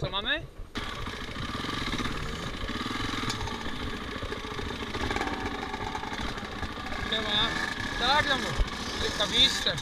co mamy? Siema. Tak, no, rękawiczkę.